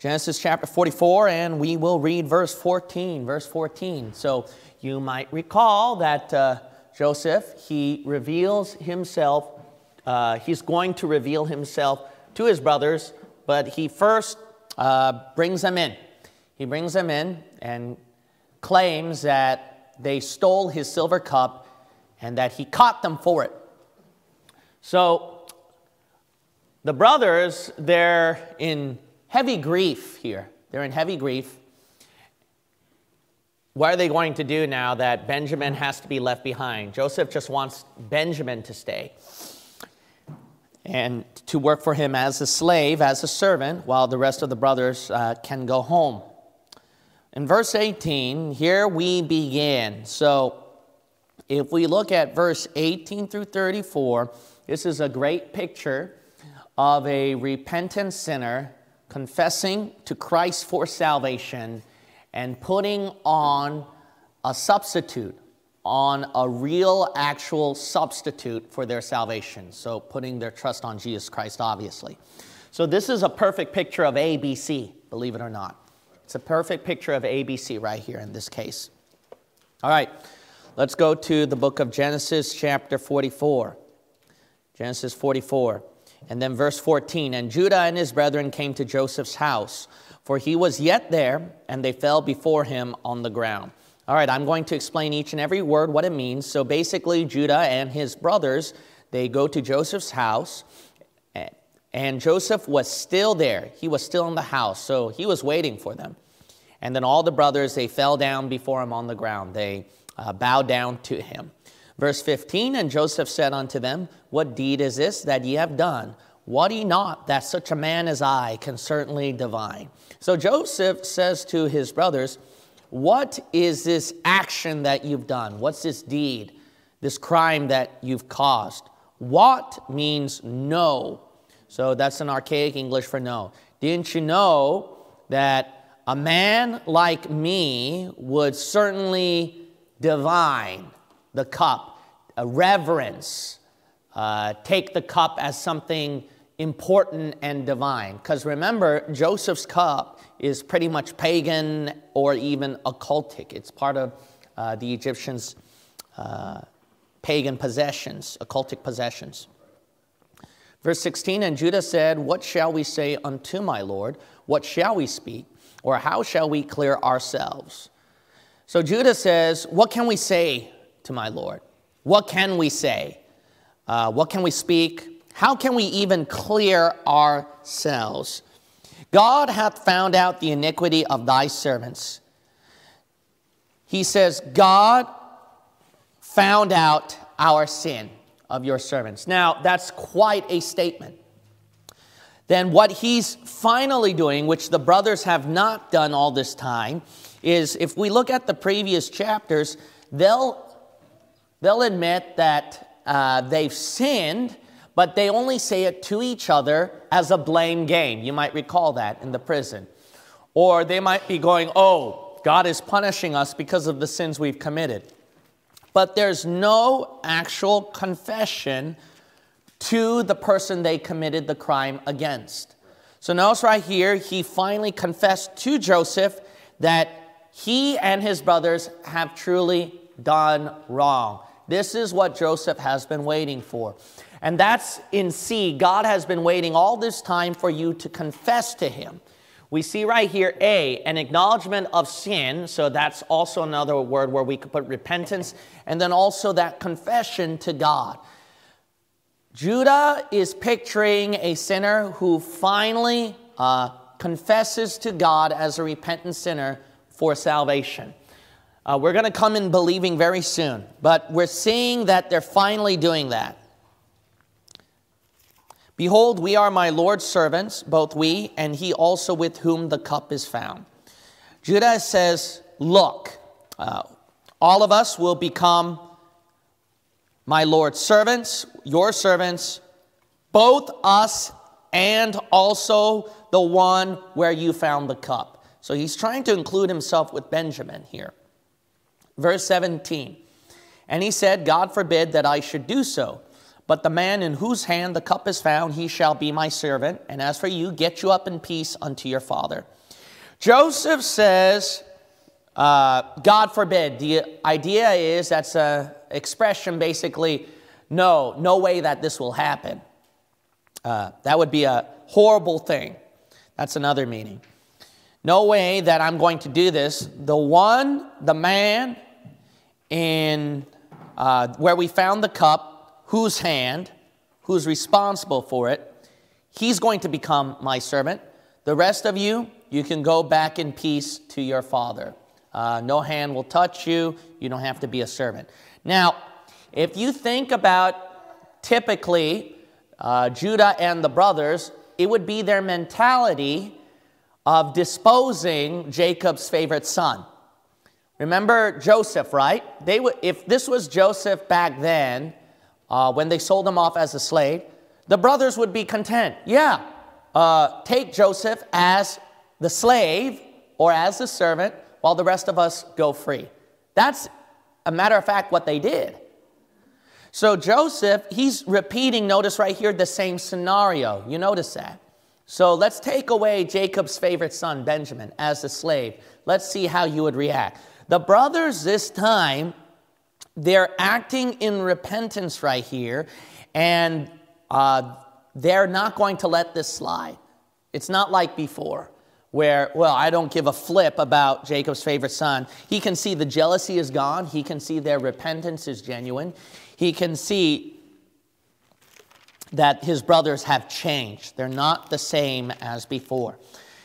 Genesis chapter 44, and we will read verse 14. Verse 14. So you might recall that uh, Joseph, he reveals himself, uh, he's going to reveal himself to his brothers, but he first uh, brings them in. He brings them in and claims that they stole his silver cup and that he caught them for it. So the brothers, they're in heavy grief here. They're in heavy grief. What are they going to do now that Benjamin has to be left behind? Joseph just wants Benjamin to stay and to work for him as a slave, as a servant, while the rest of the brothers uh, can go home. In verse 18, here we begin. So if we look at verse 18 through 34, this is a great picture of a repentant sinner confessing to Christ for salvation and putting on a substitute, on a real, actual substitute for their salvation. So putting their trust on Jesus Christ, obviously. So this is a perfect picture of ABC, believe it or not. It's a perfect picture of ABC right here in this case. All right, let's go to the book of Genesis, chapter 44. Genesis 44. And then verse 14 And Judah and his brethren came to Joseph's house, for he was yet there, and they fell before him on the ground. All right, I'm going to explain each and every word what it means. So basically, Judah and his brothers, they go to Joseph's house, and Joseph was still there. He was still in the house, so he was waiting for them. And then all the brothers, they fell down before him on the ground. They uh, bowed down to him. Verse 15 And Joseph said unto them, What deed is this that ye have done? Wot ye not that such a man as I can certainly divine? So Joseph says to his brothers, What is this action that you've done? What's this deed, this crime that you've caused? Wot means know. So that's an archaic English for know. Didn't you know that a man like me would certainly divine the cup a reverence, uh, take the cup as something important and divine. Because remember, Joseph's cup is pretty much pagan or even occultic. It's part of uh, the Egyptians' uh, pagan possessions, occultic possessions. Verse 16 And Judah said, What shall we say unto my Lord? What shall we speak? Or how shall we clear ourselves? So Judah says, What can we say to my Lord? What can we say? Uh, what can we speak? How can we even clear ourselves? God hath found out the iniquity of thy servants. He says, God found out our sin of your servants. Now, that's quite a statement. Then, what he's finally doing, which the brothers have not done all this time, is if we look at the previous chapters, they'll They'll admit that uh, they've sinned, but they only say it to each other as a blame game. You might recall that in the prison. Or they might be going, oh, God is punishing us because of the sins we've committed. But there's no actual confession to the person they committed the crime against. So notice right here, he finally confessed to Joseph that he and his brothers have truly done wrong. This is what Joseph has been waiting for. And that's in C. God has been waiting all this time for you to confess to him. We see right here, A, an acknowledgement of sin. So that's also another word where we could put repentance. And then also that confession to God. Judah is picturing a sinner who finally uh, confesses to God as a repentant sinner for salvation. Uh, we're going to come in believing very soon, but we're seeing that they're finally doing that. Behold, we are my Lord's servants, both we and he also with whom the cup is found. Judah says, Look, uh, all of us will become my Lord's servants, your servants, both us and also the one where you found the cup. So he's trying to include himself with Benjamin here. Verse 17 And he said, God forbid that I should do so. But the man in whose hand the cup is found, he shall be my servant. And as for you, get you up in peace unto your father. Joseph says, uh, God forbid. The idea is that's an expression basically, no, no way that this will happen. Uh, that would be a horrible thing. That's another meaning. No way that I'm going to do this. The one, the man in uh, where we found the cup, whose hand, who's responsible for it, he's going to become my servant. The rest of you, you can go back in peace to your father. Uh, no hand will touch you. You don't have to be a servant. Now, if you think about typically uh, Judah and the brothers, it would be their mentality of disposing Jacob's favorite son. Remember Joseph, right? They would, if this was Joseph back then, uh, when they sold him off as a slave, the brothers would be content. Yeah, uh, take Joseph as the slave or as the servant while the rest of us go free. That's a matter of fact what they did. So Joseph, he's repeating, notice right here, the same scenario. You notice that. So let's take away Jacob's favorite son, Benjamin, as a slave. Let's see how you would react. The brothers this time they're acting in repentance right here, and uh, they're not going to let this slide. It's not like before, where, well, I don't give a flip about Jacob's favorite son. He can see the jealousy is gone, he can see their repentance is genuine, he can see that his brothers have changed. They're not the same as before.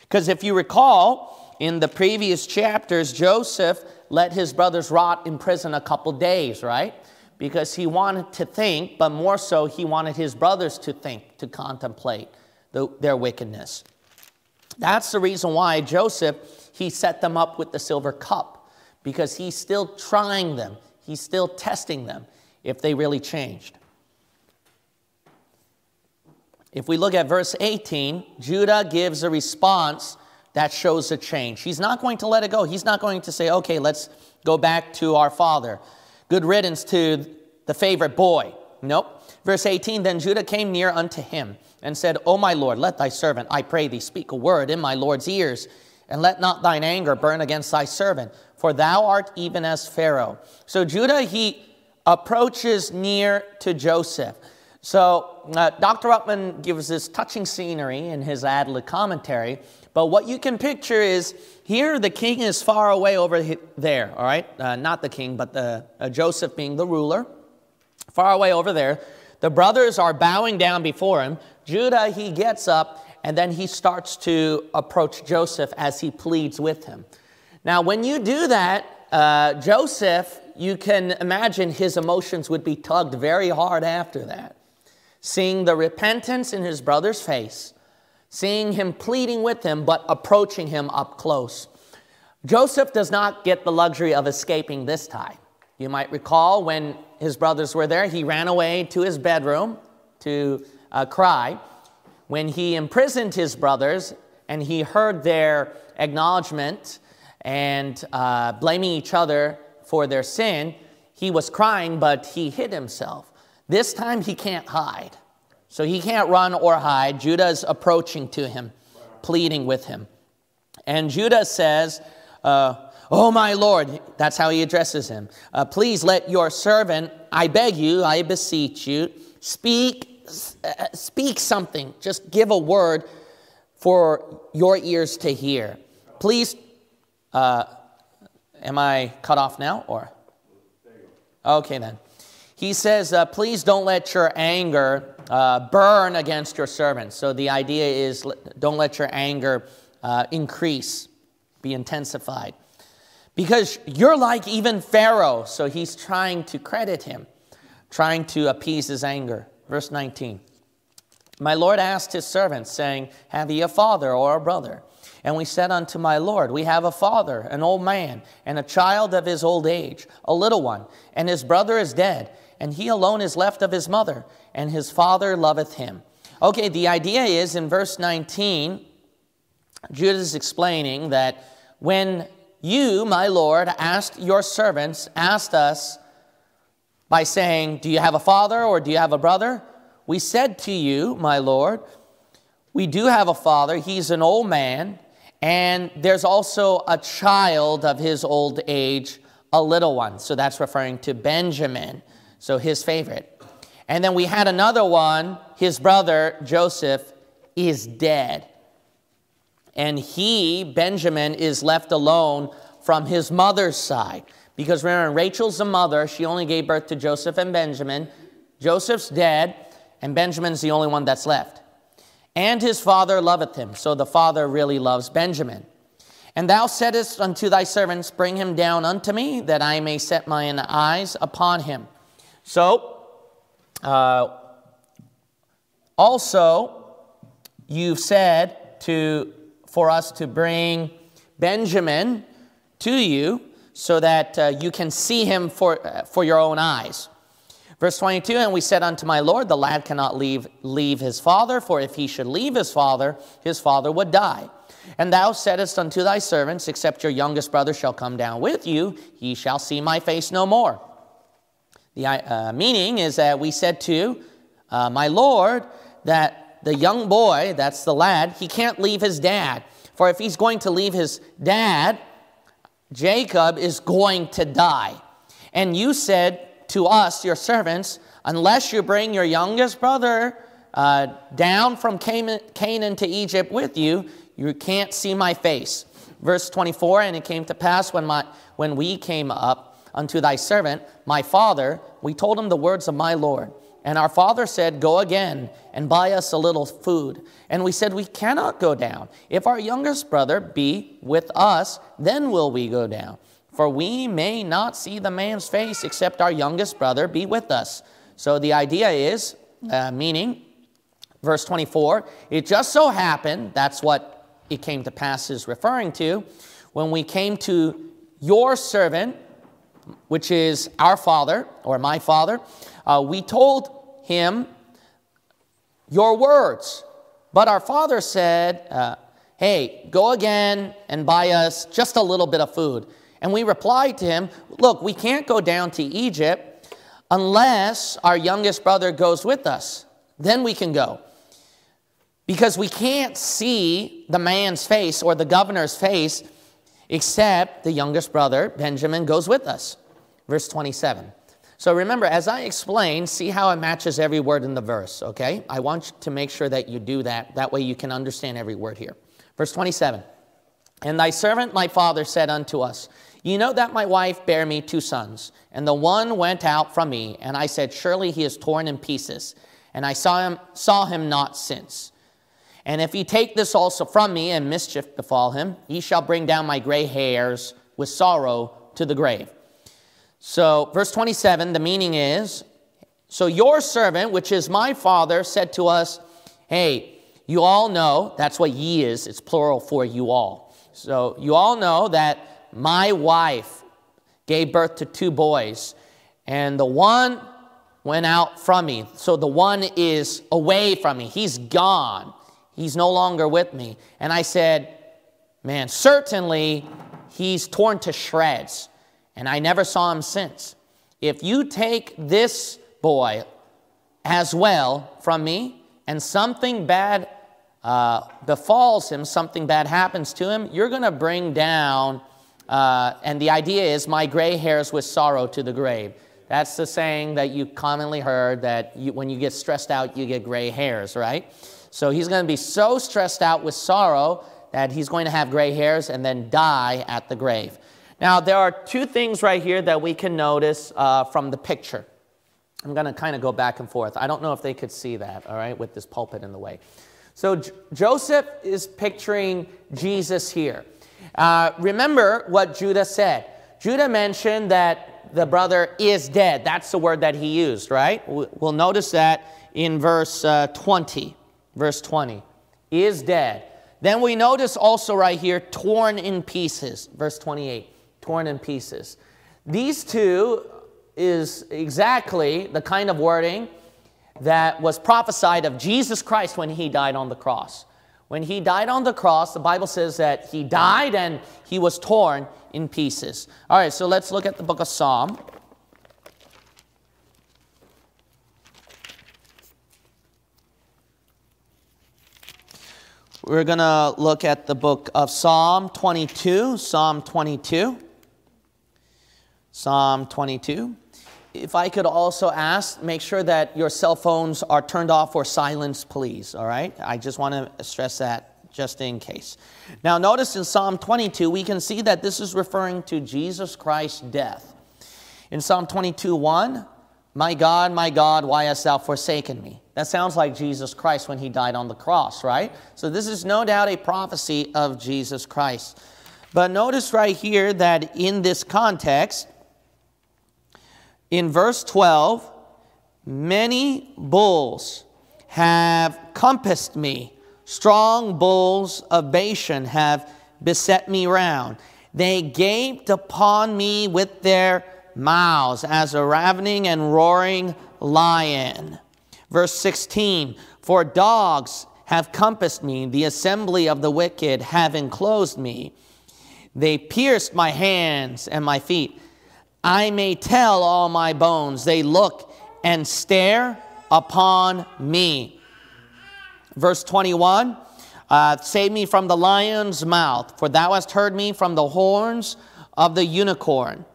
Because if you recall, in the previous chapters, Joseph let his brothers rot in prison a couple days, right? Because he wanted to think, but more so, he wanted his brothers to think, to contemplate the, their wickedness. That's the reason why Joseph, he set them up with the silver cup, because he's still trying them, he's still testing them if they really changed. If we look at verse 18, Judah gives a response that shows a change. He's not going to let it go. He's not going to say, okay, let's go back to our father. Good riddance to the favorite boy. Nope. Verse 18 Then Judah came near unto him and said, O my Lord, let thy servant, I pray thee, speak a word in my Lord's ears, and let not thine anger burn against thy servant, for thou art even as Pharaoh. So Judah, he approaches near to Joseph. So uh, Dr. Ruckman gives this touching scenery in his ad commentary but what you can picture is here the king is far away over there, all right? Uh, not the king, but the, uh, Joseph being the ruler, far away over there. The brothers are bowing down before him. Judah, he gets up and then he starts to approach Joseph as he pleads with him. Now, when you do that, uh, Joseph, you can imagine his emotions would be tugged very hard after that. Seeing the repentance in his brother's face, seeing him pleading with him, but approaching him up close. Joseph does not get the luxury of escaping this time. You might recall when his brothers were there, he ran away to his bedroom to uh, cry. When he imprisoned his brothers and he heard their acknowledgement and uh, blaming each other for their sin, he was crying, but he hid himself. This time he can't hide. So he can't run or hide. Judah is approaching to him, pleading with him. And Judah says, uh, Oh, my Lord, that's how he addresses him. Uh, Please let your servant, I beg you, I beseech you, speak, uh, speak something. Just give a word for your ears to hear. Please, uh, am I cut off now or? Okay, then. He says, uh, Please don't let your anger uh, burn against your servants. So the idea is don't let your anger uh, increase, be intensified. Because you're like even Pharaoh, so he's trying to credit him, trying to appease his anger. Verse 19 My Lord asked his servants, saying, Have ye a father or a brother? And we said unto my Lord, We have a father, an old man, and a child of his old age, a little one, and his brother is dead and he alone is left of his mother, and his father loveth him. Okay, the idea is in verse 19, Judah is explaining that when you, my Lord, asked your servants, asked us by saying, Do you have a father or do you have a brother? We said to you, my Lord, we do have a father. He's an old man, and there's also a child of his old age, a little one. So that's referring to Benjamin, so his favorite. And then we had another one, his brother Joseph is dead. And he, Benjamin, is left alone from his mother's side. Because remember, Rachel's the mother. She only gave birth to Joseph and Benjamin. Joseph's dead, and Benjamin's the only one that's left. And his father loveth him. So the father really loves Benjamin. And thou saidst unto thy servants, Bring him down unto me, that I may set mine eyes upon him. So, uh, also, you've said to, for us to bring Benjamin to you so that uh, you can see him for, uh, for your own eyes. Verse 22 And we said unto my Lord, The lad cannot leave, leave his father, for if he should leave his father, his father would die. And thou saidst unto thy servants, Except your youngest brother shall come down with you, he shall see my face no more. The uh, meaning is that we said to uh, my Lord that the young boy, that's the lad, he can't leave his dad. For if he's going to leave his dad, Jacob is going to die. And you said to us, your servants, unless you bring your youngest brother uh, down from Canaan to Egypt with you, you can't see my face. Verse 24, and it came to pass when, my, when we came up unto thy servant, my father, we told him the words of my Lord. And our father said, Go again and buy us a little food. And we said, We cannot go down. If our youngest brother be with us, then will we go down. For we may not see the man's face except our youngest brother be with us. So the idea is, uh, meaning, verse 24, it just so happened, that's what it came to pass is referring to, when we came to your servant, which is our father, or my father, uh, we told him your words. But our father said, uh, Hey, go again and buy us just a little bit of food. And we replied to him, Look, we can't go down to Egypt unless our youngest brother goes with us. Then we can go. Because we can't see the man's face or the governor's face except the youngest brother, Benjamin, goes with us. Verse 27. So remember, as I explain, see how it matches every word in the verse, okay? I want to make sure that you do that. That way you can understand every word here. Verse 27 And thy servant my father said unto us, You know that my wife bare me two sons, and the one went out from me, and I said, Surely he is torn in pieces, and I saw him, saw him not since. And if he take this also from me, and mischief befall him, he shall bring down my gray hairs with sorrow to the grave. So, verse 27, the meaning is So your servant, which is my father, said to us, Hey, you all know, that's what ye is, it's plural for you all. So, you all know that my wife gave birth to two boys, and the one went out from me. So, the one is away from me, he's gone, he's no longer with me. And I said, Man, certainly he's torn to shreds and I never saw him since. If you take this boy as well from me, and something bad uh, befalls him, something bad happens to him, you're going to bring down, uh, and the idea is, my gray hairs with sorrow to the grave. That's the saying that you commonly heard that you, when you get stressed out, you get gray hairs, right? So he's going to be so stressed out with sorrow that he's going to have gray hairs and then die at the grave. Now, there are two things right here that we can notice uh, from the picture. I'm going to kind of go back and forth. I don't know if they could see that, all right, with this pulpit in the way. So, J Joseph is picturing Jesus here. Uh, remember what Judah said. Judah mentioned that the brother is dead. That's the word that he used, right? We'll notice that in verse uh, 20. Verse 20 is dead. Then we notice also right here, torn in pieces. Verse 28 torn in pieces. These two is exactly the kind of wording that was prophesied of Jesus Christ when he died on the cross. When he died on the cross, the Bible says that he died and he was torn in pieces. All right, so let's look at the book of Psalm. We're going to look at the book of Psalm 22. Psalm 22. Psalm 22. If I could also ask, make sure that your cell phones are turned off or silenced, please. All right? I just want to stress that just in case. Now, notice in Psalm 22, we can see that this is referring to Jesus Christ's death. In Psalm 22 1, My God, my God, why hast thou forsaken me? That sounds like Jesus Christ when he died on the cross, right? So, this is no doubt a prophecy of Jesus Christ. But notice right here that in this context, in verse 12, many bulls have compassed me. Strong bulls of Bashan have beset me round. They gaped upon me with their mouths as a ravening and roaring lion. Verse 16 For dogs have compassed me, the assembly of the wicked have enclosed me. They pierced my hands and my feet. I may tell all my bones. They look and stare upon me. Verse 21 uh, Save me from the lion's mouth, for thou hast heard me from the horns of the unicorn.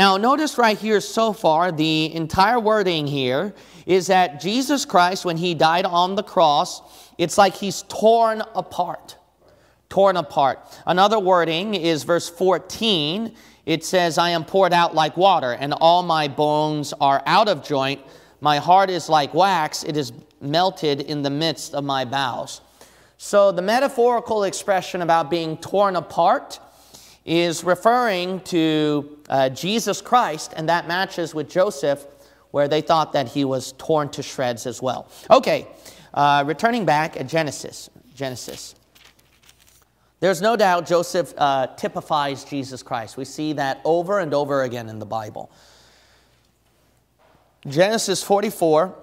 Now, notice right here so far, the entire wording here is that Jesus Christ, when he died on the cross, it's like he's torn apart. Torn apart. Another wording is verse 14 it says, I am poured out like water, and all my bones are out of joint. My heart is like wax, it is melted in the midst of my bowels. So the metaphorical expression about being torn apart is referring to uh, Jesus Christ, and that matches with Joseph, where they thought that he was torn to shreds as well. Okay, uh, returning back at Genesis. Genesis. There's no doubt Joseph uh, typifies Jesus Christ. We see that over and over again in the Bible. Genesis 44,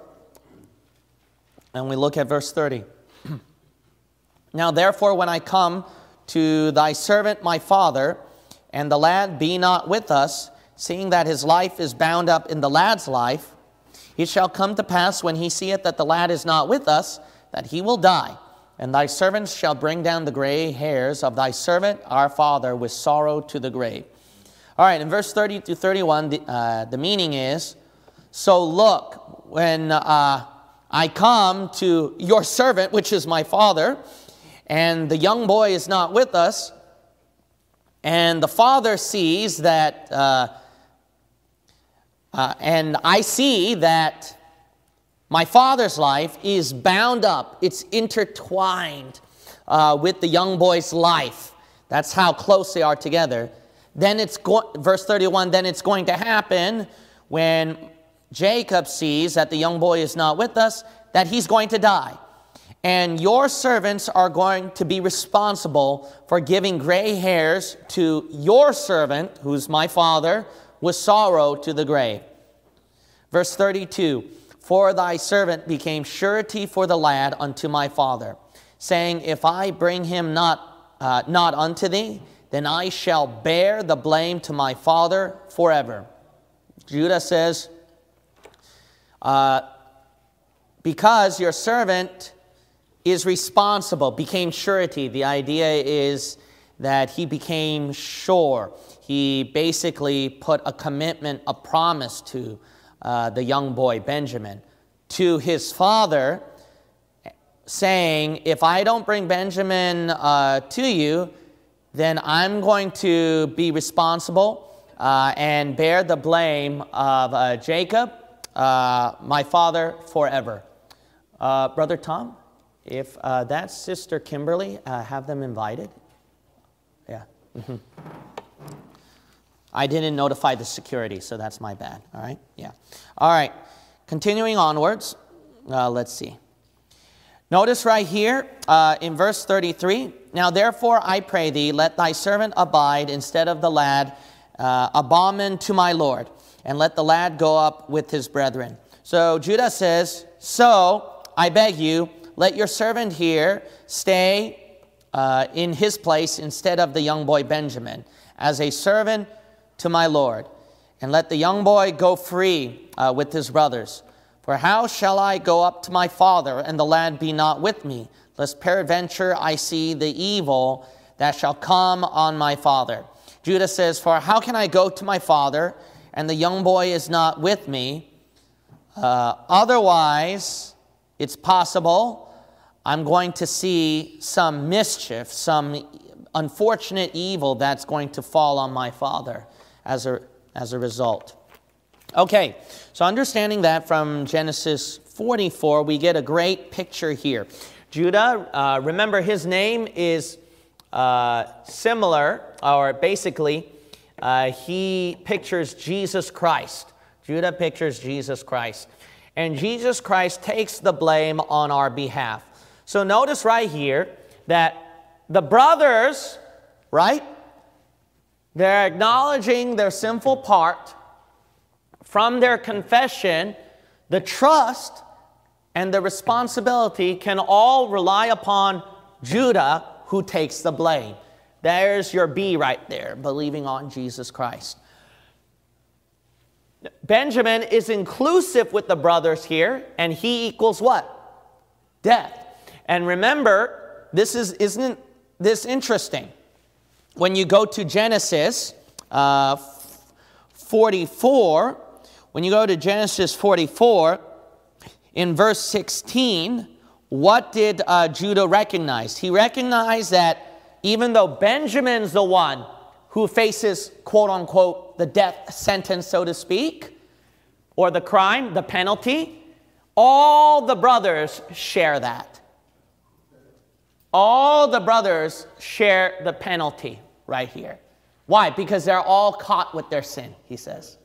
and we look at verse 30. now, therefore, when I come to thy servant my father, and the lad be not with us, seeing that his life is bound up in the lad's life, it shall come to pass when he seeth that the lad is not with us, that he will die. And thy servants shall bring down the gray hairs of thy servant, our father, with sorrow to the grave. All right, in verse 30 to 31, the, uh, the meaning is So look, when uh, I come to your servant, which is my father, and the young boy is not with us, and the father sees that, uh, uh and I see that my father's life is bound up, it's intertwined uh, with the young boy's life. That's how close they are together. Then it's go- verse 31, then it's going to happen when Jacob sees that the young boy is not with us, that he's going to die. And your servants are going to be responsible for giving gray hairs to your servant, who's my father, with sorrow to the grave. Verse 32 for thy servant became surety for the lad unto my father, saying, If I bring him not, uh, not unto thee, then I shall bear the blame to my father forever. Judah says, uh, Because your servant is responsible, became surety. The idea is that he became sure. He basically put a commitment, a promise to uh, the young boy, Benjamin, to his father, saying, If I don't bring Benjamin uh, to you, then I'm going to be responsible uh, and bear the blame of uh, Jacob, uh, my father, forever. Uh, Brother Tom, if that's Sister Kimberly, have them invited. Yeah. Mm-hmm. I didn't notify the security, so that's my bad. All right? Yeah. All right. Continuing onwards, uh, let's see. Notice right here uh, in verse 33 Now therefore I pray thee, let thy servant abide instead of the lad, uh, a bondman to my Lord, and let the lad go up with his brethren. So Judah says, So I beg you, let your servant here stay uh, in his place instead of the young boy Benjamin, as a servant to my Lord, and let the young boy go free uh, with his brothers. For how shall I go up to my father, and the lad be not with me, lest peradventure I see the evil that shall come on my father. Judah says, For how can I go to my father, and the young boy is not with me? Uh, otherwise, it's possible I'm going to see some mischief, some unfortunate evil that's going to fall on my father as a, as a result. Okay, so understanding that from Genesis 44, we get a great picture here. Judah, uh, remember his name is uh, similar, or basically, uh, he pictures Jesus Christ. Judah pictures Jesus Christ. And Jesus Christ takes the blame on our behalf. So notice right here that the brothers, right? They're acknowledging their sinful part from their confession, the trust and the responsibility can all rely upon Judah who takes the blame. There's your B right there, believing on Jesus Christ. Benjamin is inclusive with the brothers here, and he equals what? Death. And remember, this is, isn't this interesting? When you go to Genesis uh, 44, when you go to Genesis 44, in verse 16, what did uh, Judah recognize? He recognized that even though Benjamin's the one who faces, quote unquote, the death sentence, so to speak, or the crime, the penalty, all the brothers share that. All the brothers share the penalty right here. Why? Because they're all caught with their sin, he says.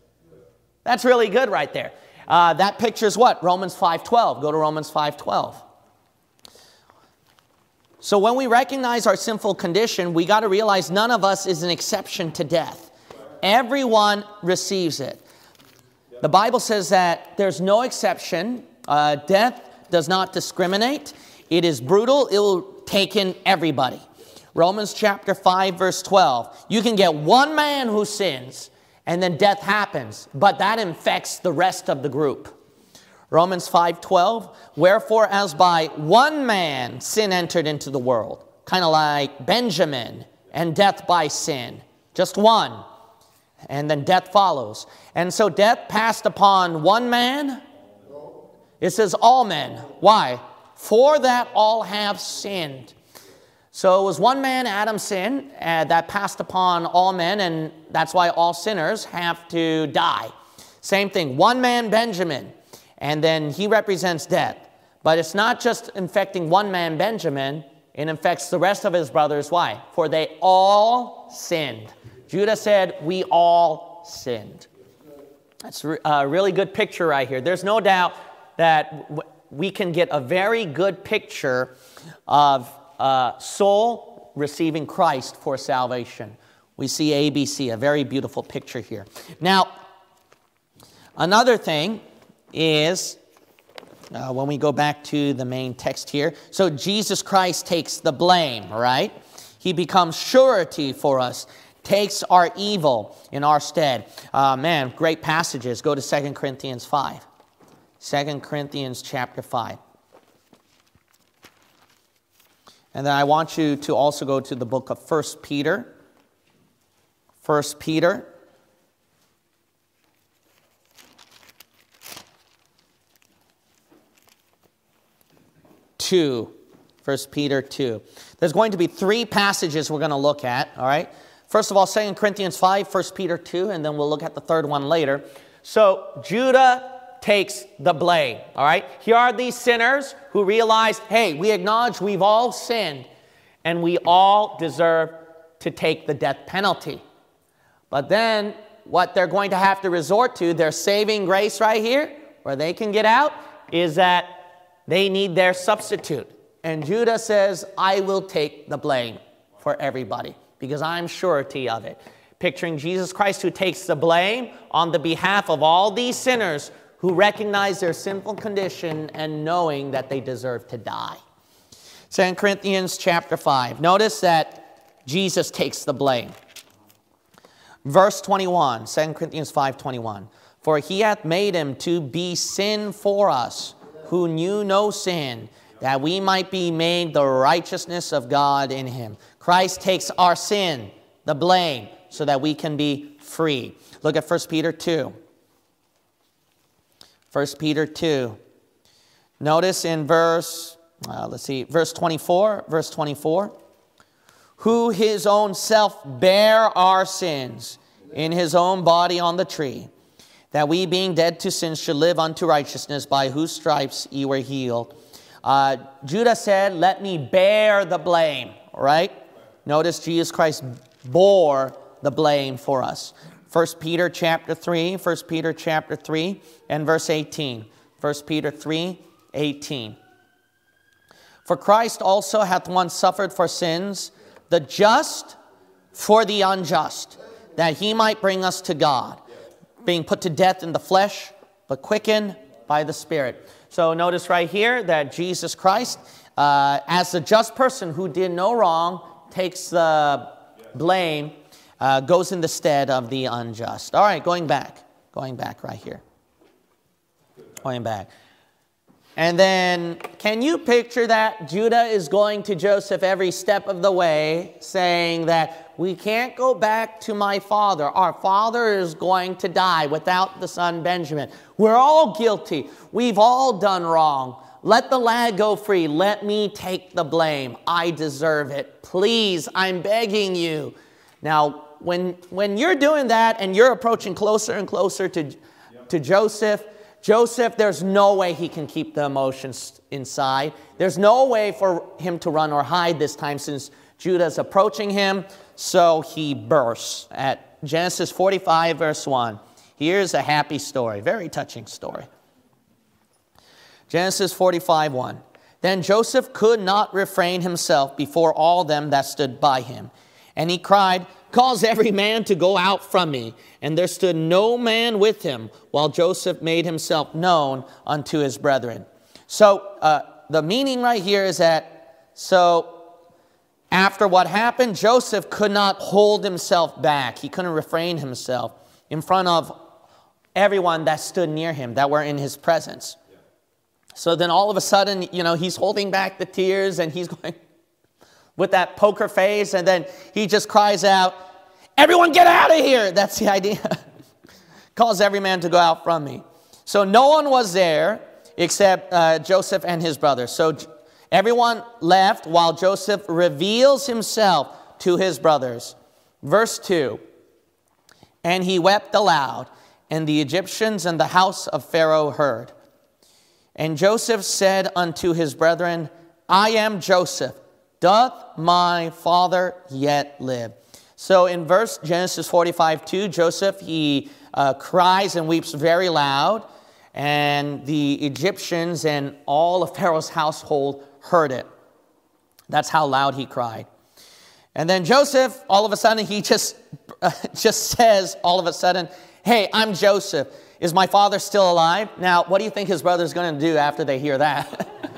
That's really good right there. Uh, that pictures what? Romans 5.12. Go to Romans 5.12. So when we recognize our sinful condition, we got to realize none of us is an exception to death. Everyone receives it. The Bible says that there's no exception. Uh, death does not discriminate. It is brutal. It will take in everybody. Romans chapter 5, verse 12. You can get one man who sins, and then death happens, but that infects the rest of the group. Romans 5:12, wherefore as by one man sin entered into the world, kind of like Benjamin and death by sin, just one. And then death follows. And so death passed upon one man. It says all men. Why? For that all have sinned. So it was one man, Adam, sin uh, that passed upon all men, and that's why all sinners have to die. Same thing, one man, Benjamin, and then he represents death. But it's not just infecting one man, Benjamin, it infects the rest of his brothers. Why? For they all sinned. Judah said, We all sinned. That's a really good picture right here. There's no doubt that we can get a very good picture of uh, soul receiving Christ for salvation. We see ABC, a very beautiful picture here. Now, another thing is uh, when we go back to the main text here. So Jesus Christ takes the blame, right? He becomes surety for us, takes our evil in our stead. Uh, man, great passages. Go to 2 Corinthians 5. 2 Corinthians chapter 5. And then I want you to also go to the book of 1 Peter. 1 Peter. Two. 1 Peter 2. There's going to be three passages we're going to look at, all right? First of all, 2 Corinthians 5, 1 Peter 2, and then we'll look at the third one later. So Judah takes the blame. All right? Here are these sinners who realize, hey, we acknowledge we've all sinned and we all deserve to take the death penalty. But then what they're going to have to resort to, their saving grace right here, where they can get out, is that they need their substitute. And Judah says, I will take the blame for everybody because I'm surety of it. Picturing Jesus Christ who takes the blame on the behalf of all these sinners who recognize their sinful condition and knowing that they deserve to die. 2 Corinthians chapter 5. Notice that Jesus takes the blame. Verse 21, 2 Corinthians 5 21. For he hath made him to be sin for us, who knew no sin, that we might be made the righteousness of God in him. Christ takes our sin, the blame, so that we can be free. Look at 1 Peter 2. 1 Peter 2. Notice in verse, uh, let's see, verse 24, verse 24, who his own self bare our sins in his own body on the tree, that we being dead to sins should live unto righteousness, by whose stripes ye were healed. Uh, Judah said, Let me bear the blame, right? Notice Jesus Christ bore the blame for us. 1 Peter chapter 3, 1 Peter chapter 3 and verse 18. 1 Peter 3, 18. For Christ also hath once suffered for sins, the just for the unjust, that he might bring us to God, being put to death in the flesh, but quickened by the Spirit. So notice right here that Jesus Christ, uh, as the just person who did no wrong, takes the blame, uh, goes in the stead of the unjust. All right, going back, going back right here. Going back. And then, can you picture that? Judah is going to Joseph every step of the way, saying that we can't go back to my father. Our father is going to die without the son Benjamin. We're all guilty. We've all done wrong. Let the lad go free. Let me take the blame. I deserve it. Please, I'm begging you. Now, when, when you're doing that and you're approaching closer and closer to, to Joseph, Joseph, there's no way he can keep the emotions inside. There's no way for him to run or hide this time since Judah's approaching him. So he bursts at Genesis 45, verse 1. Here's a happy story, very touching story. Genesis 45, 1. Then Joseph could not refrain himself before all them that stood by him. And he cried, Cause every man to go out from me. And there stood no man with him, while Joseph made himself known unto his brethren. So uh, the meaning right here is that, so after what happened, Joseph could not hold himself back. He couldn't refrain himself in front of everyone that stood near him, that were in his presence. So then all of a sudden, you know, he's holding back the tears and he's going, with that poker face, and then he just cries out, Everyone get out of here! That's the idea. Cause every man to go out from me. So no one was there except uh, Joseph and his brothers. So everyone left while Joseph reveals himself to his brothers. Verse 2 And he wept aloud, and the Egyptians and the house of Pharaoh heard. And Joseph said unto his brethren, I am Joseph. Doth my father yet live? So in verse Genesis 45 2, Joseph, he uh, cries and weeps very loud, and the Egyptians and all of Pharaoh's household heard it. That's how loud he cried. And then Joseph, all of a sudden, he just, uh, just says, all of a sudden, Hey, I'm Joseph. Is my father still alive? Now, what do you think his brother's going to do after they hear that?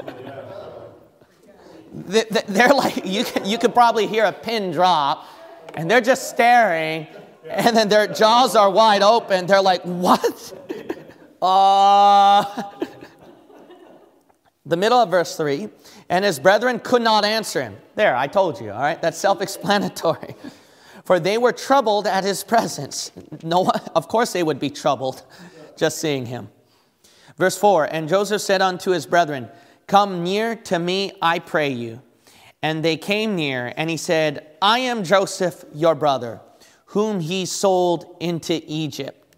they're like, you, can, you could probably hear a pin drop, and they're just staring, and then their jaws are wide open. They're like, what? Uh, the middle of verse 3 and his brethren could not answer him. There, I told you, all right? That's self explanatory. For they were troubled at his presence. No, of course they would be troubled just seeing him. Verse 4 And Joseph said unto his brethren, Come near to me, I pray you. And they came near, and he said, I am Joseph, your brother, whom he sold into Egypt.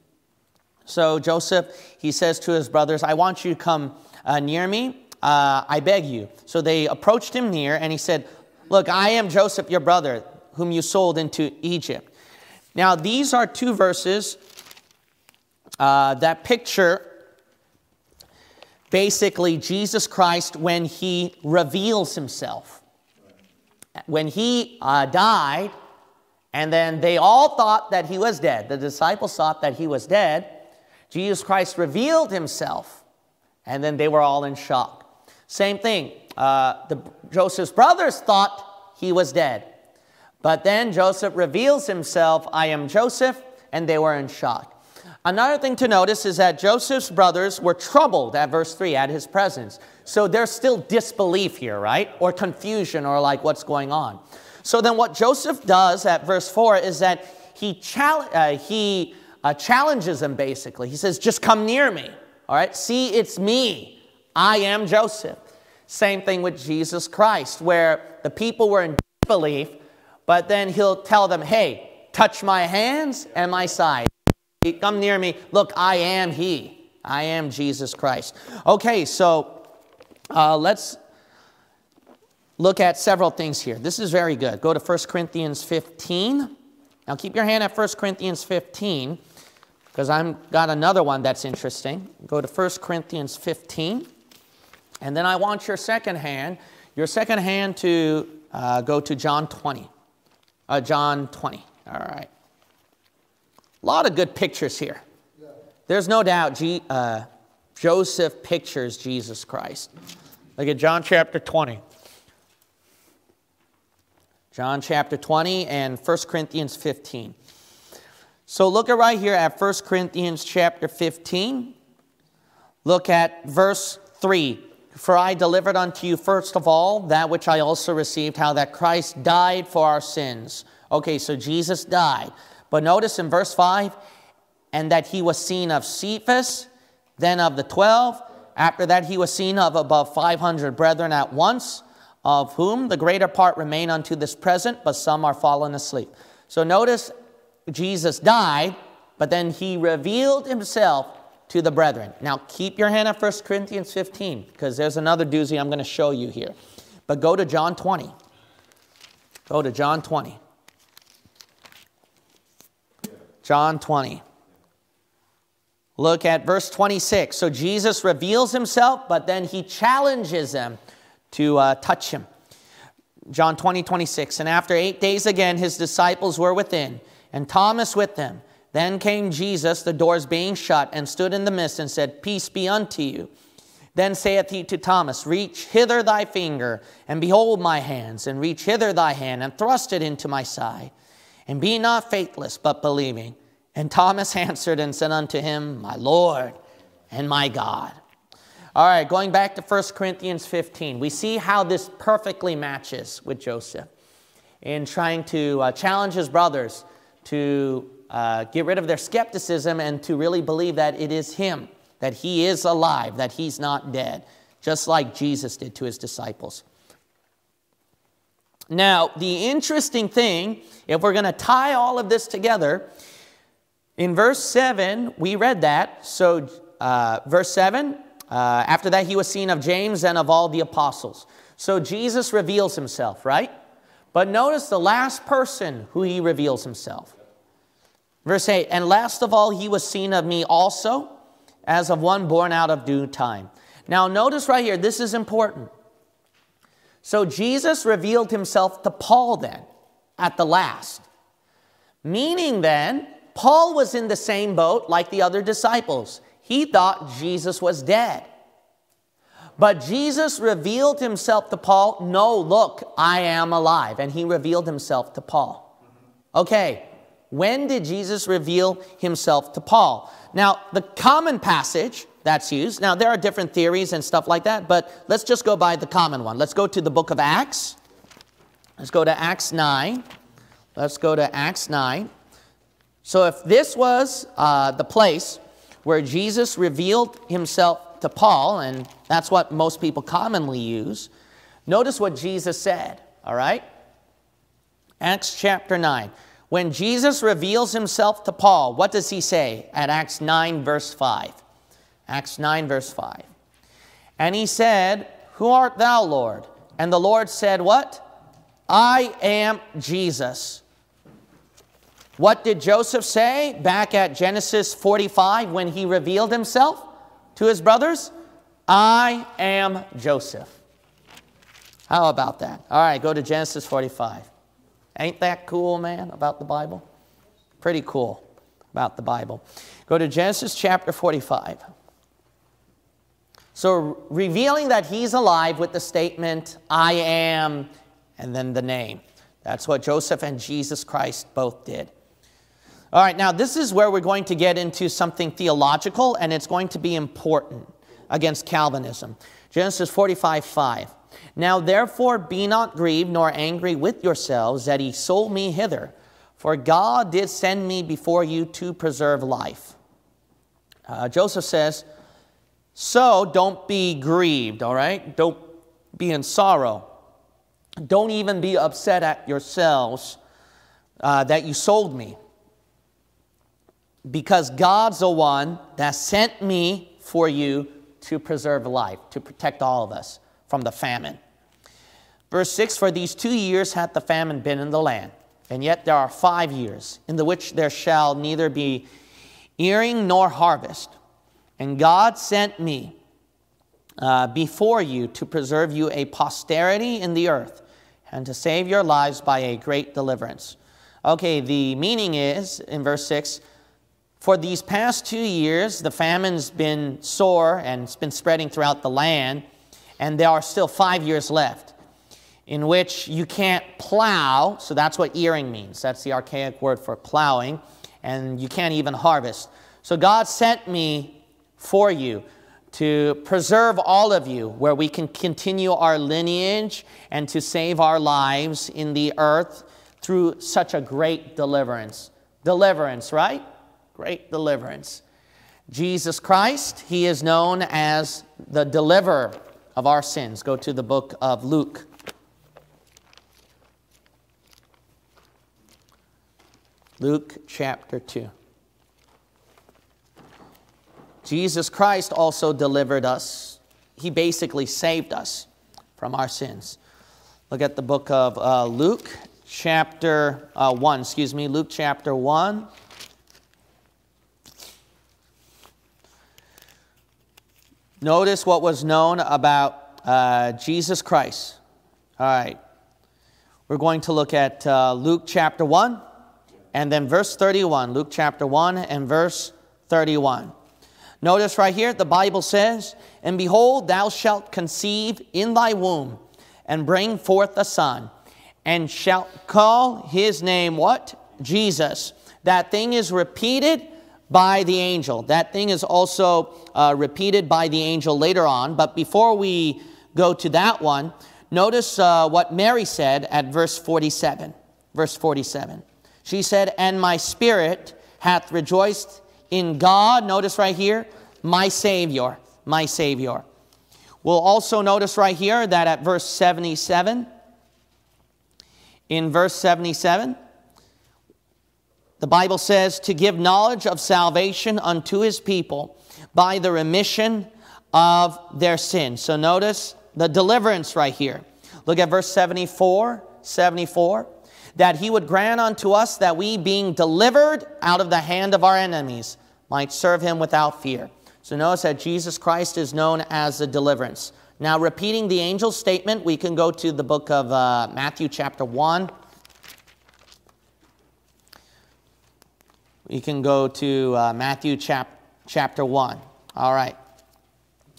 So Joseph, he says to his brothers, I want you to come uh, near me. Uh, I beg you. So they approached him near, and he said, Look, I am Joseph, your brother, whom you sold into Egypt. Now, these are two verses uh, that picture basically Jesus Christ when he reveals himself. When he uh, died, and then they all thought that he was dead, the disciples thought that he was dead, Jesus Christ revealed himself, and then they were all in shock. Same thing, uh, the, Joseph's brothers thought he was dead. But then Joseph reveals himself, I am Joseph, and they were in shock. Another thing to notice is that Joseph's brothers were troubled at verse 3 at his presence. So there's still disbelief here, right? Or confusion or like what's going on. So then what Joseph does at verse 4 is that he, uh, he uh, challenges them basically. He says, just come near me. All right, see, it's me. I am Joseph. Same thing with Jesus Christ, where the people were in disbelief, but then he'll tell them, hey, touch my hands and my side. Come near me. Look, I am he. I am Jesus Christ. Okay, so uh, let's look at several things here. This is very good. Go to 1 Corinthians 15. Now keep your hand at 1 Corinthians 15 because I've got another one that's interesting. Go to 1 Corinthians 15. And then I want your second hand, your second hand to uh, go to John 20. Uh, John 20. All right. A lot of good pictures here. There's no doubt G, uh, Joseph pictures Jesus Christ. Look at John chapter 20. John chapter 20 and 1 Corinthians 15. So look at right here at 1 Corinthians chapter 15. Look at verse 3. For I delivered unto you first of all that which I also received, how that Christ died for our sins. Okay, so Jesus died. But notice in verse 5, and that he was seen of Cephas, then of the twelve. After that, he was seen of above 500 brethren at once, of whom the greater part remain unto this present, but some are fallen asleep. So notice Jesus died, but then he revealed himself to the brethren. Now keep your hand at 1 Corinthians 15, because there's another doozy I'm going to show you here. But go to John 20. Go to John 20. John 20. Look at verse 26. So Jesus reveals himself, but then he challenges them to uh, touch him. John 20, 26. And after eight days again, his disciples were within, and Thomas with them. Then came Jesus, the doors being shut, and stood in the midst and said, Peace be unto you. Then saith he to Thomas, Reach hither thy finger, and behold my hands, and reach hither thy hand, and thrust it into my side and be not faithless, but believing. And Thomas answered and said unto him, My Lord and my God. All right, going back to 1 Corinthians 15, we see how this perfectly matches with Joseph in trying to uh, challenge his brothers to uh, get rid of their skepticism and to really believe that it is him, that he is alive, that he's not dead, just like Jesus did to his disciples. Now, the interesting thing, if we're going to tie all of this together, in verse 7, we read that. So, uh, verse 7, uh, after that, he was seen of James and of all the apostles. So, Jesus reveals himself, right? But notice the last person who he reveals himself. Verse 8, and last of all, he was seen of me also, as of one born out of due time. Now, notice right here, this is important. So Jesus revealed himself to Paul then, at the last. Meaning then, Paul was in the same boat like the other disciples. He thought Jesus was dead. But Jesus revealed himself to Paul, no, look, I am alive. And he revealed himself to Paul. Okay, when did Jesus reveal himself to Paul? Now, the common passage that's used. Now, there are different theories and stuff like that, but let's just go by the common one. Let's go to the book of Acts. Let's go to Acts 9. Let's go to Acts 9. So, if this was uh, the place where Jesus revealed himself to Paul, and that's what most people commonly use, notice what Jesus said, all right? Acts chapter 9. When Jesus reveals himself to Paul, what does he say at Acts 9, verse 5? Acts 9, verse 5. And he said, Who art thou, Lord? And the Lord said, What? I am Jesus. What did Joseph say back at Genesis 45 when he revealed himself to his brothers? I am Joseph. How about that? All right, go to Genesis 45. Ain't that cool, man, about the Bible? Pretty cool about the Bible. Go to Genesis chapter 45. So revealing that he's alive with the statement, I am, and then the name. That's what Joseph and Jesus Christ both did. All right, now this is where we're going to get into something theological, and it's going to be important against Calvinism. Genesis 45 5. Now therefore be not grieved nor angry with yourselves that he sold me hither, for God did send me before you to preserve life. Uh, Joseph says, So don't be grieved, all right? Don't be in sorrow. Don't even be upset at yourselves uh, that you sold me. Because God's the one that sent me for you to preserve life, to protect all of us from the famine. Verse 6 For these two years hath the famine been in the land, and yet there are five years, in the which there shall neither be earing nor harvest. And God sent me uh, before you to preserve you a posterity in the earth, and to save your lives by a great deliverance. Okay, the meaning is, in verse 6, for these past two years, the famine's been sore and it's been spreading throughout the land, and there are still five years left in which you can't plow. So that's what earing means. That's the archaic word for plowing, and you can't even harvest. So God sent me for you to preserve all of you where we can continue our lineage and to save our lives in the earth through such a great deliverance. Deliverance, right? Great deliverance. Jesus Christ, he is known as the deliverer of our sins. Go to the book of Luke. Luke chapter 2. Jesus Christ also delivered us. He basically saved us from our sins. Look at the book of uh, Luke, chapter uh, 1, excuse me, Luke chapter 1. Notice what was known about uh, Jesus Christ. All right. We're going to look at uh, Luke chapter 1 and then verse 31. Luke chapter 1 and verse 31. Notice right here, the Bible says, And behold, thou shalt conceive in thy womb, and bring forth a son, and shalt call his name what? Jesus. That thing is repeated by the angel. That thing is also uh, repeated by the angel later on. But before we go to that one, notice uh, what Mary said at verse 47. Verse 47. She said, And my spirit hath rejoiced in God, notice right here, my Savior, my Savior. We'll also notice right here that at verse 77, in verse 77, the Bible says, to give knowledge of salvation unto his people by the remission of their sins. So notice the deliverance right here. Look at verse 74, 74 that he would grant unto us that we, being delivered out of the hand of our enemies, might serve him without fear. So notice that Jesus Christ is known as the deliverance. Now, repeating the angel's statement, we can go to the book of uh, Matthew, chapter 1. We can go to uh, Matthew chap chapter 1. All right.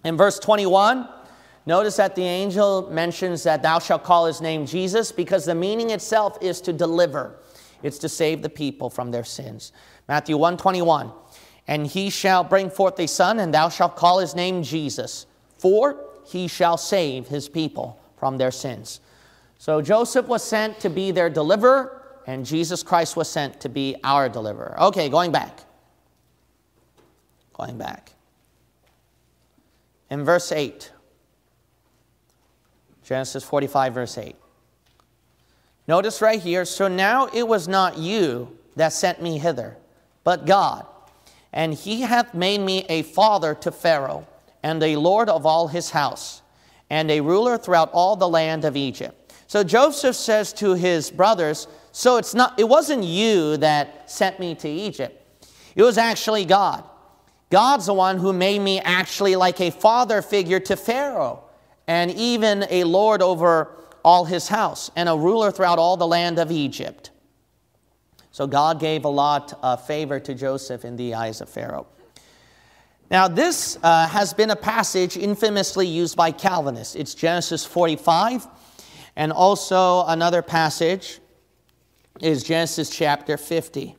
In verse 21, Notice that the angel mentions that thou shalt call his name Jesus because the meaning itself is to deliver. It's to save the people from their sins. Matthew 121. And he shall bring forth a son, and thou shalt call his name Jesus, for he shall save his people from their sins. So Joseph was sent to be their deliverer, and Jesus Christ was sent to be our deliverer. Okay, going back. Going back. In verse 8. Genesis 45, verse 8. Notice right here, so now it was not you that sent me hither, but God. And he hath made me a father to Pharaoh, and a lord of all his house, and a ruler throughout all the land of Egypt. So Joseph says to his brothers, so it's not, it wasn't you that sent me to Egypt. It was actually God. God's the one who made me actually like a father figure to Pharaoh and even a lord over all his house, and a ruler throughout all the land of Egypt. So God gave a lot of favor to Joseph in the eyes of Pharaoh. Now, this uh, has been a passage infamously used by Calvinists. It's Genesis 45, and also another passage is Genesis chapter 50.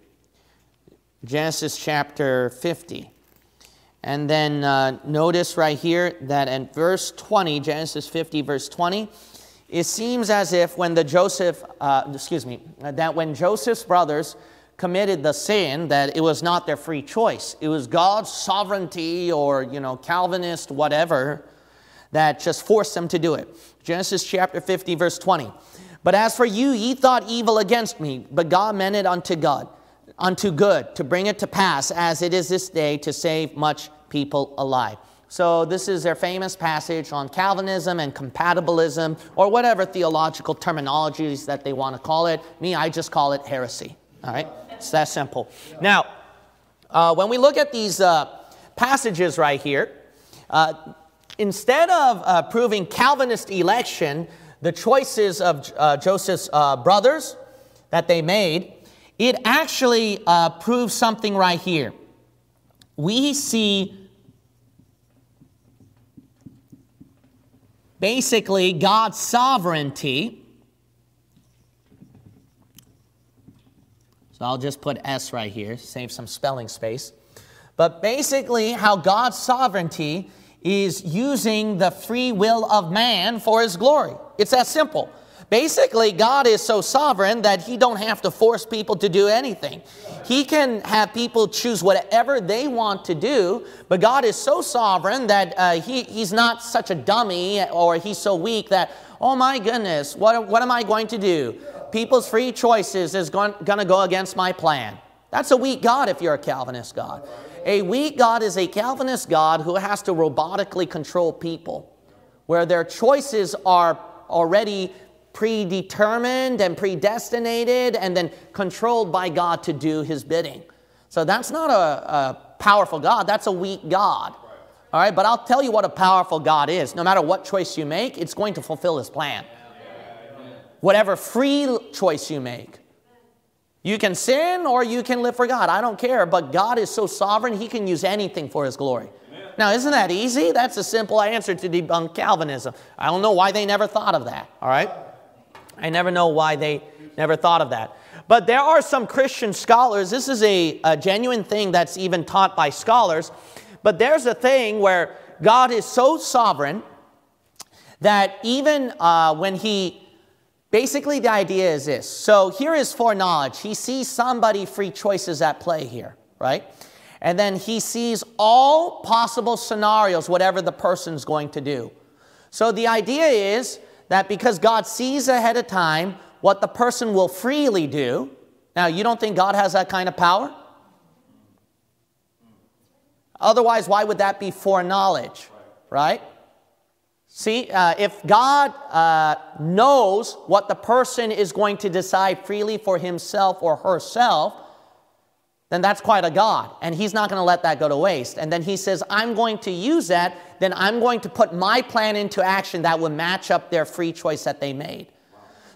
Genesis chapter 50. And then uh, notice right here that in verse 20, Genesis 50, verse 20, it seems as if when the Joseph, uh, excuse me, that when Joseph's brothers committed the sin, that it was not their free choice. It was God's sovereignty or, you know, Calvinist, whatever, that just forced them to do it. Genesis chapter 50, verse 20. But as for you, ye thought evil against me, but God meant it unto God, unto good, to bring it to pass, as it is this day, to save much people alive. So this is their famous passage on Calvinism and compatibilism, or whatever theological terminologies that they want to call it. Me, I just call it heresy. All right? It's that simple. Now, uh, when we look at these uh, passages right here, uh, instead of uh, proving Calvinist election, the choices of uh, Joseph's uh, brothers that they made, it actually uh, proves something right here. We see basically God's sovereignty. So I'll just put S right here, save some spelling space. But basically, how God's sovereignty is using the free will of man for his glory. It's that simple. Basically, God is so sovereign that he don't have to force people to do anything. He can have people choose whatever they want to do, but God is so sovereign that uh, he, he's not such a dummy or he's so weak that, oh my goodness, what, what am I going to do? People's free choices is going, going to go against my plan. That's a weak God if you're a Calvinist God. A weak God is a Calvinist God who has to robotically control people, where their choices are already predetermined and predestinated and then controlled by God to do his bidding. So that's not a, a powerful God, that's a weak God. All right, but I'll tell you what a powerful God is. No matter what choice you make, it's going to fulfill his plan. Whatever free choice you make. You can sin or you can live for God. I don't care, but God is so sovereign, he can use anything for his glory. Now, isn't that easy? That's a simple answer to debunk Calvinism. I don't know why they never thought of that, all right? I never know why they never thought of that. But there are some Christian scholars, this is a, a genuine thing that's even taught by scholars, but there's a thing where God is so sovereign that even uh, when he, basically the idea is this. So here is foreknowledge. He sees somebody free choices at play here, right? And then he sees all possible scenarios, whatever the person's going to do. So the idea is that because God sees ahead of time what the person will freely do, now you don't think God has that kind of power? Otherwise, why would that be foreknowledge, right? See, uh, if God uh, knows what the person is going to decide freely for himself or herself, then that's quite a God. And he's not going to let that go to waste. And then he says, I'm going to use that, then I'm going to put my plan into action that will match up their free choice that they made.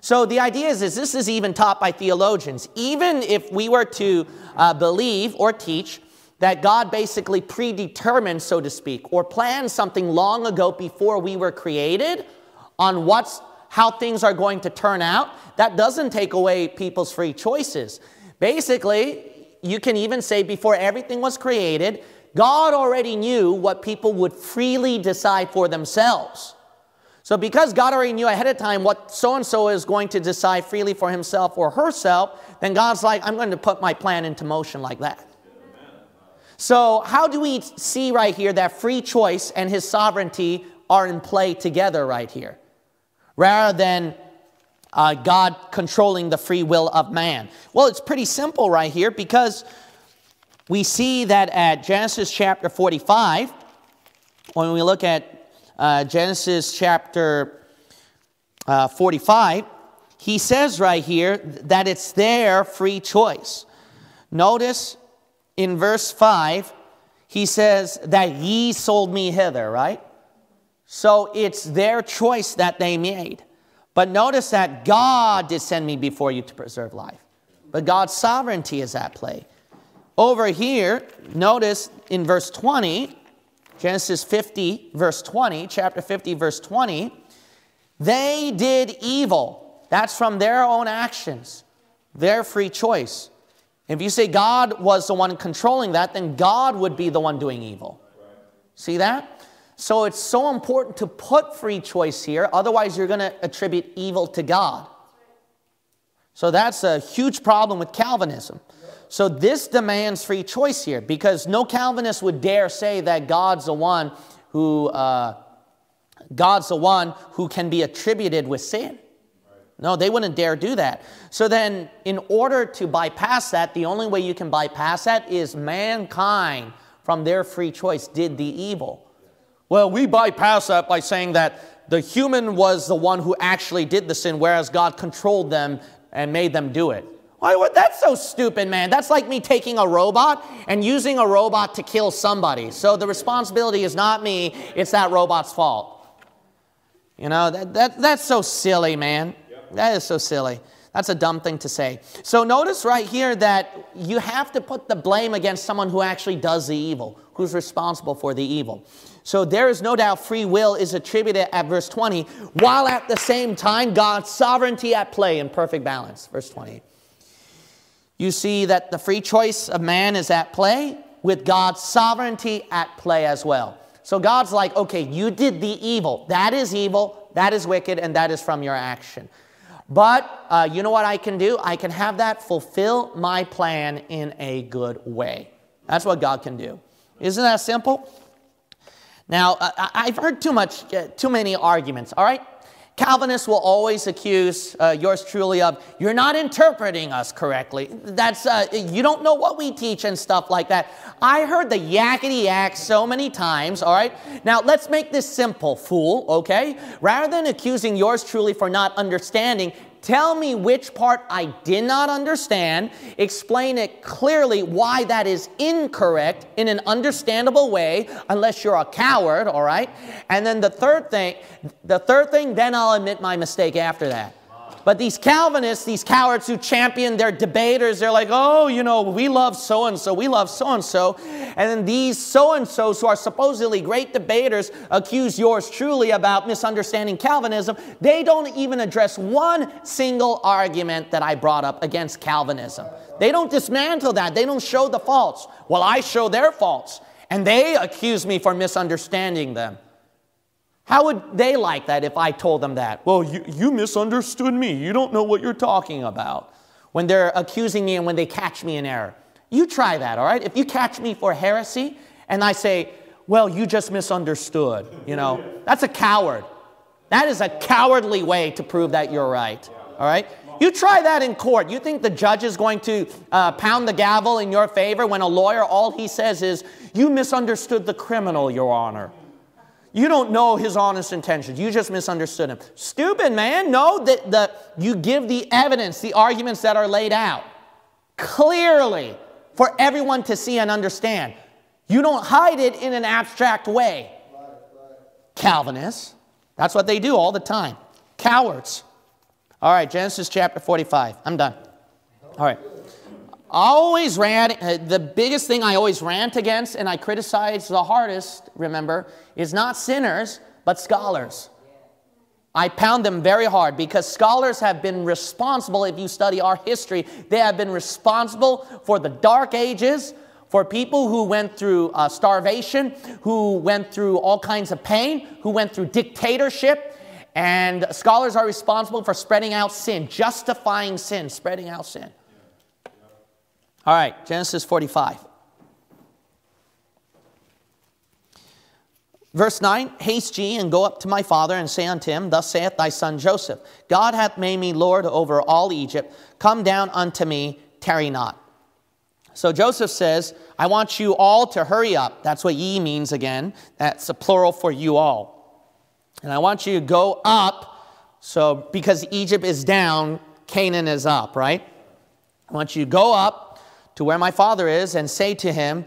So the idea is, is this is even taught by theologians. Even if we were to uh, believe or teach that God basically predetermined, so to speak, or planned something long ago before we were created on what's, how things are going to turn out, that doesn't take away people's free choices. Basically, you can even say before everything was created, God already knew what people would freely decide for themselves. So, because God already knew ahead of time what so and so is going to decide freely for himself or herself, then God's like, I'm going to put my plan into motion like that. So, how do we see right here that free choice and his sovereignty are in play together right here? Rather than uh, God controlling the free will of man? Well, it's pretty simple right here because we see that at Genesis chapter 45, when we look at uh, Genesis chapter uh, 45, he says right here that it's their free choice. Notice in verse 5, he says that ye sold me hither, right? So it's their choice that they made. But notice that God did send me before you to preserve life. But God's sovereignty is at play. Over here, notice in verse 20, Genesis 50, verse 20, chapter 50, verse 20, they did evil. That's from their own actions, their free choice. If you say God was the one controlling that, then God would be the one doing evil. See that? So it's so important to put free choice here, otherwise, you're going to attribute evil to God. So that's a huge problem with Calvinism. So this demands free choice here because no Calvinist would dare say that God's the one who uh, God's the one who can be attributed with sin. No, they wouldn't dare do that. So then, in order to bypass that, the only way you can bypass that is mankind, from their free choice, did the evil. Well, we bypass that by saying that the human was the one who actually did the sin, whereas God controlled them and made them do it. Why, what, that's so stupid, man. That's like me taking a robot and using a robot to kill somebody. So the responsibility is not me, it's that robot's fault. You know, that, that, that's so silly, man. That is so silly. That's a dumb thing to say. So notice right here that you have to put the blame against someone who actually does the evil, who's responsible for the evil. So there is no doubt free will is attributed at verse 20, while at the same time God's sovereignty at play in perfect balance. Verse 20 you see that the free choice of man is at play with God's sovereignty at play as well. So God's like, okay, you did the evil. That is evil, that is wicked, and that is from your action. But uh, you know what I can do? I can have that fulfill my plan in a good way. That's what God can do. Isn't that simple? Now, I've heard too much, uh, too many arguments, all right? Calvinists will always accuse uh, yours truly of, you're not interpreting us correctly. That's, uh, you don't know what we teach and stuff like that. I heard the yakety yak so many times, all right? Now, let's make this simple, fool, okay? Rather than accusing yours truly for not understanding, Tell me which part I did not understand. Explain it clearly why that is incorrect in an understandable way, unless you're a coward, all right? And then the third thing, the third thing, then I'll admit my mistake after that. But these Calvinists, these cowards who champion their debaters, they're like, oh, you know, we love so and so, we love so and so. And then these so and so's who are supposedly great debaters accuse yours truly about misunderstanding Calvinism. They don't even address one single argument that I brought up against Calvinism. They don't dismantle that, they don't show the faults. Well, I show their faults, and they accuse me for misunderstanding them. How would they like that if I told them that? Well, you, you misunderstood me. You don't know what you're talking about. When they're accusing me and when they catch me in error. You try that, all right? If you catch me for heresy and I say, well, you just misunderstood, you know, that's a coward. That is a cowardly way to prove that you're right, all right? You try that in court. You think the judge is going to uh, pound the gavel in your favor when a lawyer, all he says is, you misunderstood the criminal, Your Honor. You don't know his honest intentions. You just misunderstood him. Stupid, man. No, that the, you give the evidence, the arguments that are laid out clearly for everyone to see and understand. You don't hide it in an abstract way. Calvinists. That's what they do all the time. Cowards. All right, Genesis chapter 45. I'm done. All right I always ran, uh, the biggest thing I always rant against and I criticize the hardest, remember, is not sinners, but scholars. I pound them very hard because scholars have been responsible, if you study our history, they have been responsible for the dark ages, for people who went through uh, starvation, who went through all kinds of pain, who went through dictatorship. And scholars are responsible for spreading out sin, justifying sin, spreading out sin. All right, Genesis 45. Verse 9 Haste ye and go up to my father and say unto him, Thus saith thy son Joseph, God hath made me Lord over all Egypt. Come down unto me, tarry not. So Joseph says, I want you all to hurry up. That's what ye means again. That's a plural for you all. And I want you to go up. So because Egypt is down, Canaan is up, right? I want you to go up to where my father is and say to him,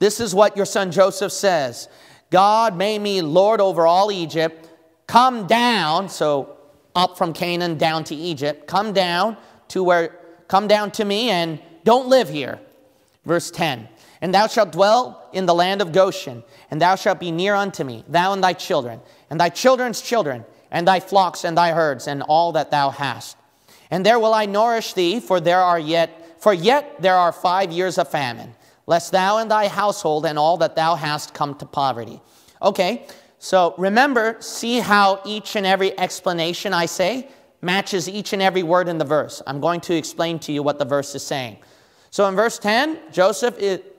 This is what your son Joseph says God made me Lord over all Egypt. Come down, so up from Canaan down to Egypt. Come down to where, come down to me and don't live here. Verse 10 And thou shalt dwell in the land of Goshen, and thou shalt be near unto me, thou and thy children, and thy children's children, and thy flocks and thy herds, and all that thou hast. And there will I nourish thee, for there are yet For yet there are five years of famine, lest thou and thy household and all that thou hast come to poverty. Okay, so remember, see how each and every explanation I say matches each and every word in the verse. I'm going to explain to you what the verse is saying. So in verse 10, Joseph, it,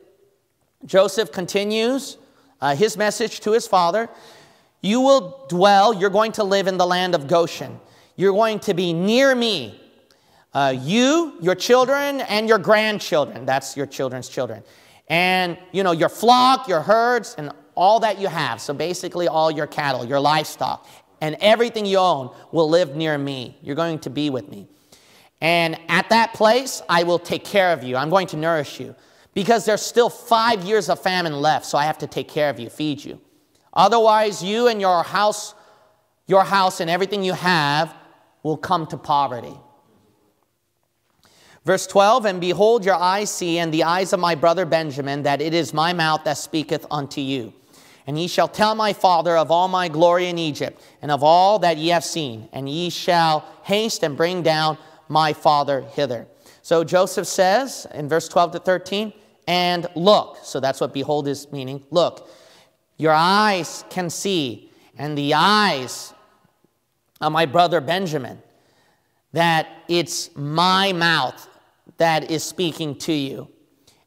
Joseph continues uh, his message to his father. You will dwell, you're going to live in the land of Goshen. You're going to be near me. Uh, you, your children, and your grandchildren. That's your children's children. And, you know, your flock, your herds, and all that you have. So basically, all your cattle, your livestock, and everything you own will live near me. You're going to be with me. And at that place, I will take care of you. I'm going to nourish you because there's still five years of famine left, so I have to take care of you, feed you. Otherwise, you and your house, your house and everything you have will come to poverty. Verse 12, and behold, your eyes see, and the eyes of my brother Benjamin, that it is my mouth that speaketh unto you. And ye shall tell my father of all my glory in Egypt, and of all that ye have seen, and ye shall haste and bring down my father hither. So Joseph says in verse 12 to 13, and look. So that's what behold is meaning. Look, your eyes can see, and the eyes of my brother Benjamin, that it's my mouth that is speaking to you.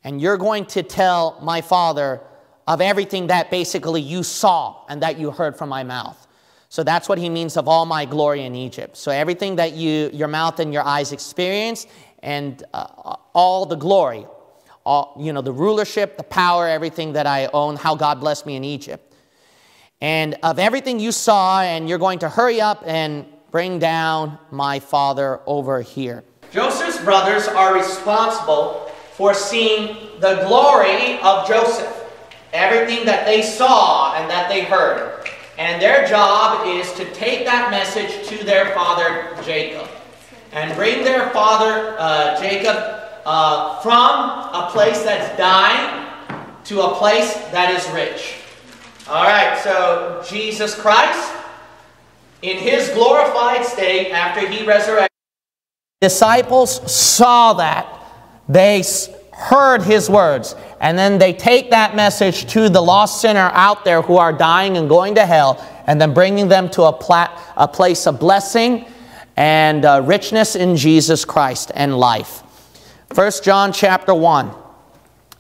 And you're going to tell my father of everything that basically you saw and that you heard from my mouth. So that's what he means of all my glory in Egypt. So everything that you, your mouth and your eyes experienced and uh, all the glory, all, you know, the rulership, the power, everything that I own, how God blessed me in Egypt. And of everything you saw, and you're going to hurry up and bring down my father over here. Brothers are responsible for seeing the glory of Joseph everything that they saw and that they heard. And their job is to take that message to their father Jacob and bring their father uh, Jacob uh, from a place that's dying to a place that is rich. All right, so Jesus Christ, in his glorified state after he resurrected, disciples saw that. They heard his words. And then they take that message to the lost sinner out there who are dying and going to hell, and then bringing them to a, pla- a place of blessing and uh, richness in Jesus Christ and life. 1 John chapter 1,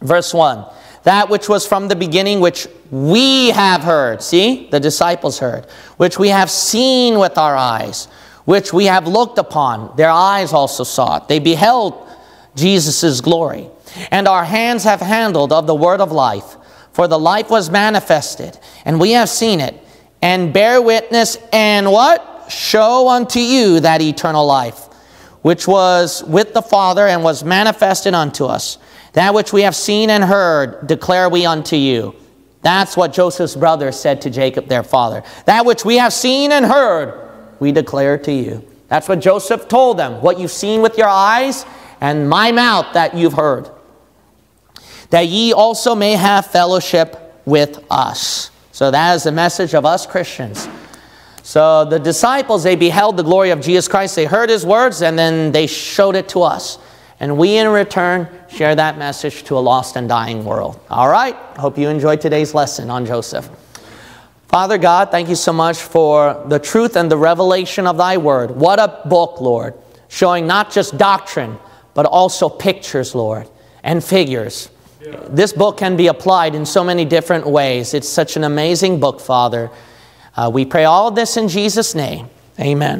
verse 1. That which was from the beginning, which we have heard. See, the disciples heard. Which we have seen with our eyes, which we have looked upon. Their eyes also saw it. They beheld Jesus' glory and our hands have handled of the word of life. For the life was manifested, and we have seen it, and bear witness, and what? Show unto you that eternal life, which was with the Father and was manifested unto us. That which we have seen and heard declare we unto you. That's what Joseph's brother said to Jacob, their father. That which we have seen and heard, we declare to you. That's what Joseph told them. What you've seen with your eyes, and my mouth that you've heard that ye also may have fellowship with us. So that is the message of us Christians. So the disciples, they beheld the glory of Jesus Christ. They heard his words and then they showed it to us. And we, in return, share that message to a lost and dying world. All right. Hope you enjoyed today's lesson on Joseph. Father God, thank you so much for the truth and the revelation of thy word. What a book, Lord, showing not just doctrine, but also pictures, Lord, and figures. This book can be applied in so many different ways. It's such an amazing book, Father. Uh, we pray all this in Jesus' name. Amen.